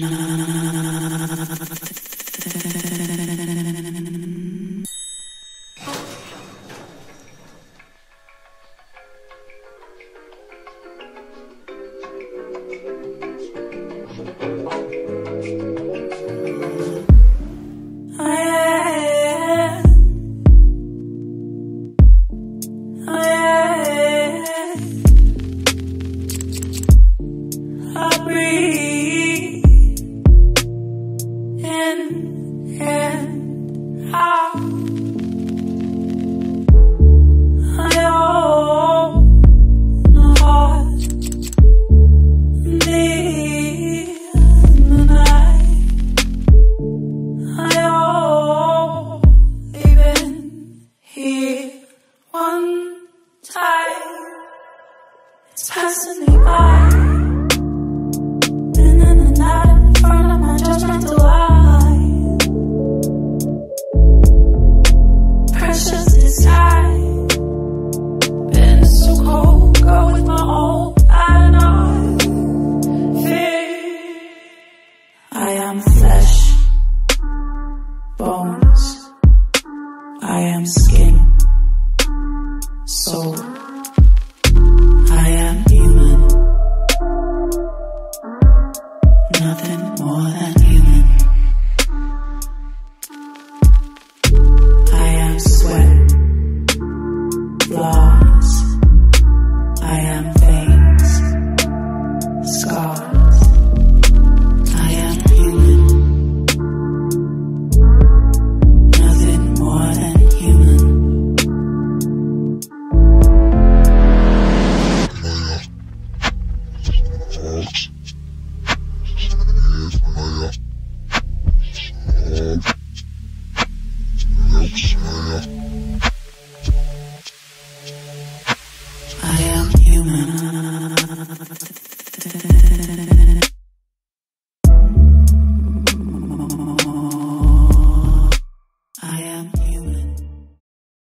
I passing me by. Been in in front of my judgmental eye. Precious disguise. Been so cold, with my own. I am flesh, bones. I am Nothing more than I am human.